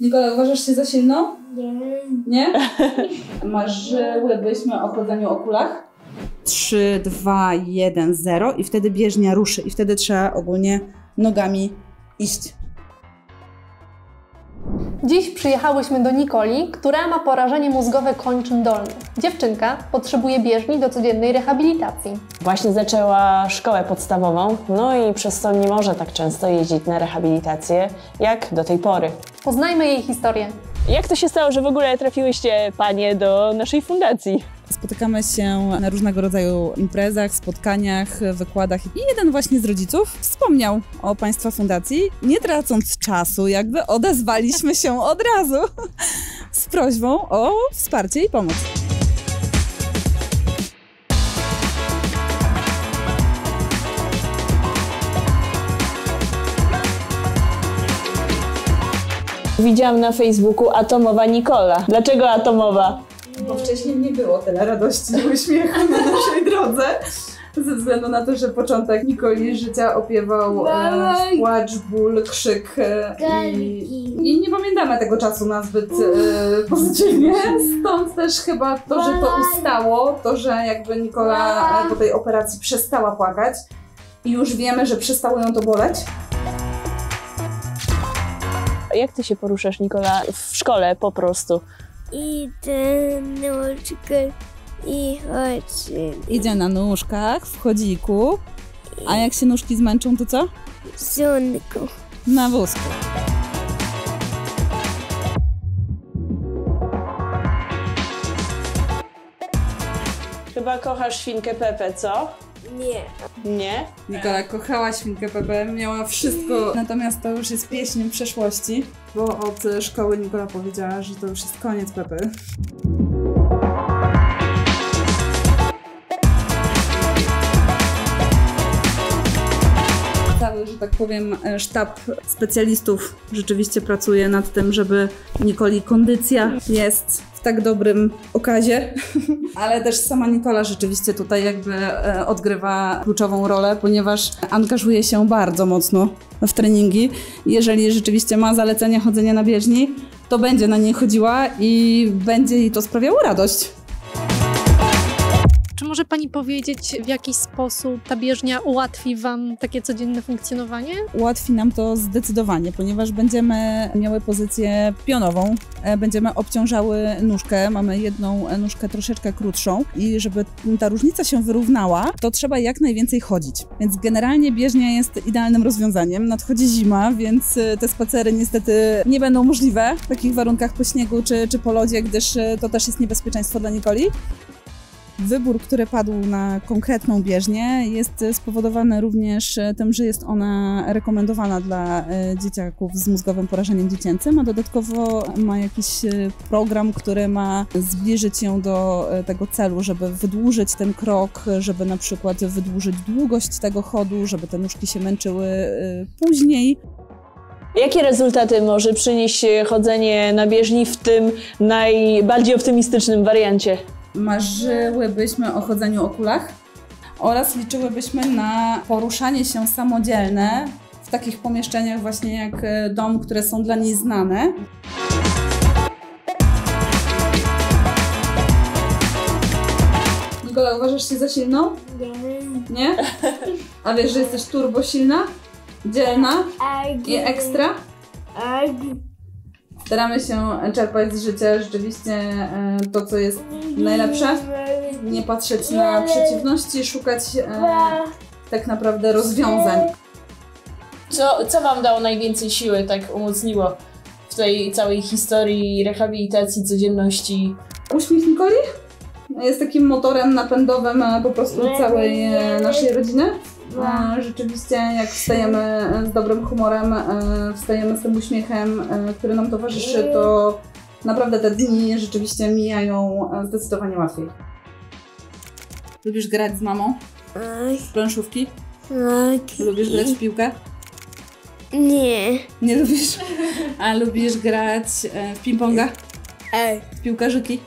Nikola, uważasz się za silną? Nie. Nie? Marzyłybyśmy o chodzeniu o kulach? 3, 2, 1, 0 i wtedy bieżnia ruszy i wtedy trzeba ogólnie nogami iść. Dziś przyjechałyśmy do Nikoli, która ma porażenie mózgowe kończyn dolnych. Dziewczynka potrzebuje bieżni do codziennej rehabilitacji. Właśnie zaczęła szkołę podstawową, no i przez to nie może tak często jeździć na rehabilitację jak do tej pory. Poznajmy jej historię. Jak to się stało, że w ogóle trafiłyście panie do naszej fundacji? Spotykamy się na różnego rodzaju imprezach, spotkaniach, wykładach i jeden właśnie z rodziców wspomniał o Państwa fundacji. Nie tracąc czasu, jakby odezwaliśmy się od razu z prośbą o wsparcie i pomoc. Widziałam na Facebooku Atomowa Nikola. Dlaczego Atomowa? Bo wcześniej nie było tyle radości i uśmiechu na naszej drodze. Ze względu na to, że początek Nikoli życia opiewał e, płacz, ból, krzyk e, i, i nie pamiętamy tego czasu nazbyt e, pozytywnie. Stąd też chyba to, że to ustało, to, że jakby Nikola e, po tej operacji przestała płakać i już wiemy, że przestało ją to boleć. Jak ty się poruszasz, Nikola, w szkole po prostu? Idę nóżkę i chodź Idzie na nóżkach, w chodziku, a jak się nóżki zmęczą, to co? w. Na wózku. Chyba kochasz świnkę Pepe, co? Nie. Nie? Nikola kochała świnkę Pepe, miała wszystko, natomiast to już jest pieśń przeszłości, bo od szkoły Nikola powiedziała, że to już jest koniec Pepy. Cały, że tak powiem, sztab specjalistów rzeczywiście pracuje nad tym, żeby Nikoli kondycja jest tak dobrym okazie, ale też sama Nikola rzeczywiście tutaj jakby e, odgrywa kluczową rolę, ponieważ angażuje się bardzo mocno w treningi. Jeżeli rzeczywiście ma zalecenie chodzenia na bieżni, to będzie na niej chodziła i będzie jej to sprawiało radość. Czy może Pani powiedzieć, w jaki sposób ta bieżnia ułatwi Wam takie codzienne funkcjonowanie? Ułatwi nam to zdecydowanie, ponieważ będziemy miały pozycję pionową, e, będziemy obciążały nóżkę, mamy jedną nóżkę troszeczkę krótszą i żeby ta różnica się wyrównała, to trzeba jak najwięcej chodzić. Więc generalnie bieżnia jest idealnym rozwiązaniem. Nadchodzi zima, więc e, te spacery niestety nie będą możliwe w takich warunkach po śniegu czy, czy po lodzie, gdyż e, to też jest niebezpieczeństwo dla Nikoli. Wybór, który padł na konkretną bieżnię, jest spowodowany również tym, że jest ona rekomendowana dla e, dzieciaków z mózgowym porażeniem dziecięcym, a dodatkowo ma jakiś e, program, który ma zbliżyć ją do e, tego celu, żeby wydłużyć ten krok, żeby na przykład wydłużyć długość tego chodu, żeby te nóżki się męczyły później. Jakie rezultaty może przynieść chodzenie na bieżni w tym najbardziej optymistycznym wariancie? Marzyłybyśmy o chodzeniu o kulach oraz liczyłybyśmy na poruszanie się samodzielne w takich pomieszczeniach właśnie jak e, dom, które są dla niej znane. Nikola, uważasz się za silną? Nie. Nie? A wiesz, że jesteś turbo silna? Dzielna i ekstra? Staramy się czerpać z życia rzeczywiście e, to, co jest najlepsze. Nie patrzeć na przeciwności, szukać e, tak naprawdę rozwiązań. Co, co Wam dało najwięcej siły, tak umocniło w tej całej historii rehabilitacji, codzienności? Uśmiech Nikoli jest takim motorem napędowym e, po prostu całej naszej rodziny. E, Rzeczywiście, jak wstajemy z dobrym humorem, e, wstajemy z tym uśmiechem, e, który nam towarzyszy, to naprawdę te dni rzeczywiście mijają e, zdecydowanie łatwiej. Lubisz grać z mamą? W planszówki? Agi. Lubisz grać w piłkę? Nie. Nie lubisz? A lubisz grać w ping-ponga? W piłkarzyki?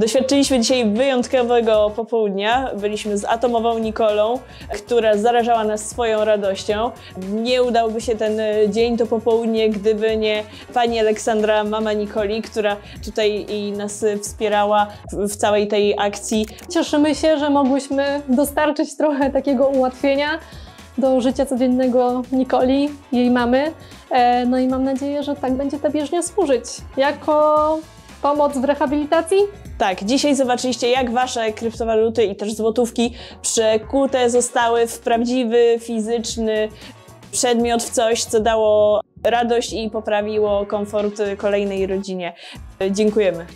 Doświadczyliśmy dzisiaj wyjątkowego popołudnia. Byliśmy z atomową Nikolą, która zarażała nas swoją radością. Nie udałby się ten e, dzień, to popołudnie, gdyby nie pani Aleksandra, mama Nikoli, która tutaj i nas wspierała w, w całej tej akcji. Cieszymy się, że mogłyśmy dostarczyć trochę takiego ułatwienia do życia codziennego Nikoli, jej mamy. E, No i mam nadzieję, że tak będzie ta bieżnia służyć jako pomoc w rehabilitacji. Tak, dzisiaj zobaczyliście, jak wasze kryptowaluty i też złotówki przekute zostały w prawdziwy, fizyczny przedmiot, w coś, co dało radość i poprawiło komfort kolejnej rodzinie. Dziękujemy.